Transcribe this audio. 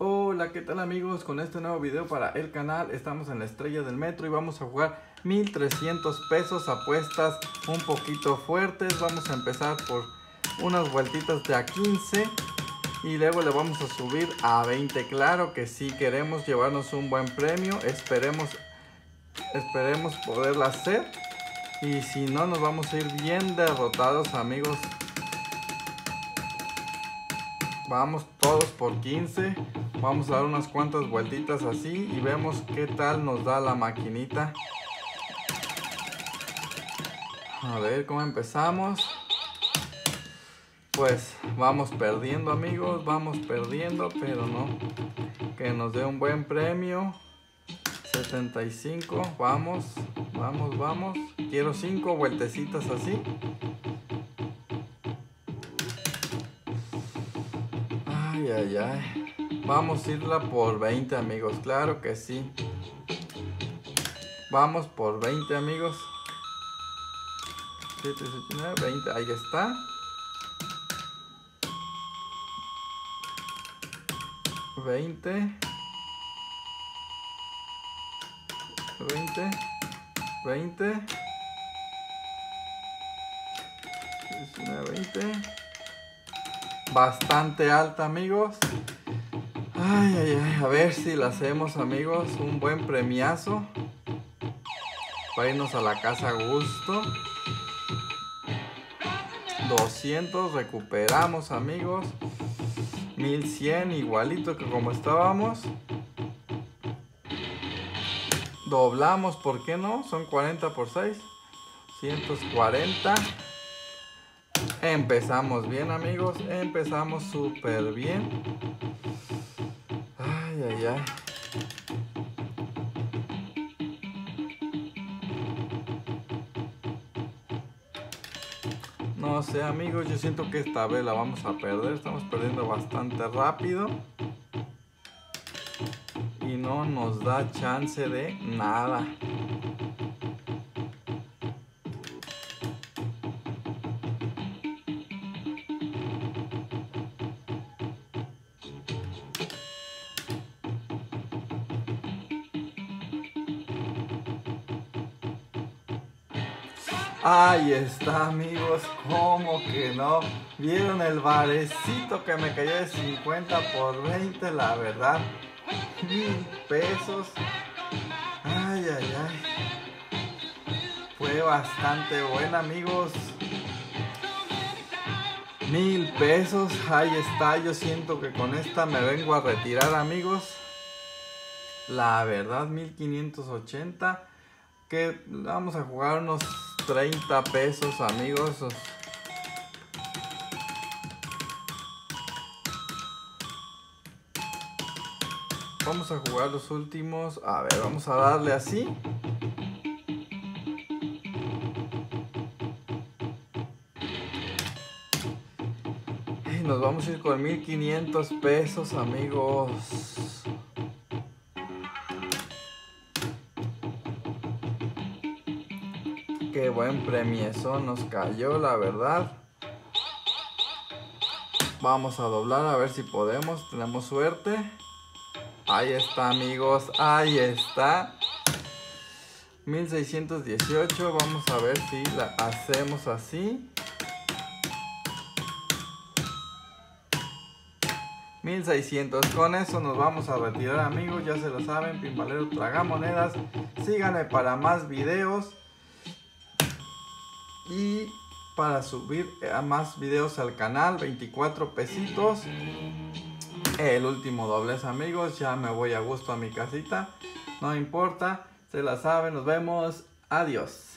Hola, ¿qué tal amigos? Con este nuevo video para el canal estamos en la estrella del metro y vamos a jugar 1300 pesos apuestas un poquito fuertes. Vamos a empezar por unas vueltitas de a 15 y luego le vamos a subir a 20. Claro que sí, queremos llevarnos un buen premio, esperemos, esperemos poderla hacer y si no nos vamos a ir bien derrotados amigos. Vamos todos por 15. Vamos a dar unas cuantas vueltitas así y vemos qué tal nos da la maquinita. A ver cómo empezamos. Pues vamos perdiendo amigos, vamos perdiendo, pero no. Que nos dé un buen premio. 75, vamos, vamos, vamos. Quiero 5 vueltecitas así. Vamos a irla por 20 amigos, claro que sí. Vamos por 20 amigos. 7, 9, 20, ahí está. Veinte. Veinte. Veinte. Veinte bastante alta amigos. Ay, ay, ay, a ver si la hacemos amigos un buen premiazo. Para irnos a la casa a gusto. 200 recuperamos amigos. 1100 igualito que como estábamos. Doblamos ¿por qué no? son 40 por 6 140 Empezamos bien amigos, empezamos súper bien. Ay, ay, ay. No sé amigos, yo siento que esta vez la vamos a perder. Estamos perdiendo bastante rápido. Y no nos da chance de nada. Ahí está amigos, como que no. Vieron el varecito que me cayó de 50 por 20, la verdad. Mil pesos. Ay, ay, ay. Fue bastante buena amigos. Mil pesos. Ahí está. Yo siento que con esta me vengo a retirar amigos. La verdad, 1580. Que vamos a jugar unos 30 pesos, amigos. Vamos a jugar los últimos. A ver, vamos a darle así. Nos vamos a ir con 1500 pesos, amigos. Qué buen premio nos cayó, la verdad. Vamos a doblar a ver si podemos. Tenemos suerte. Ahí está, amigos. Ahí está. 1618. Vamos a ver si la hacemos así. 1600. Con eso nos vamos a retirar, amigos. Ya se lo saben. Pimbalero Tragamonedas. Síganme para más videos y para subir a más videos al canal 24 pesitos. El último doblez amigos ya me voy a gusto a mi casita no importa se la saben nos vemos adiós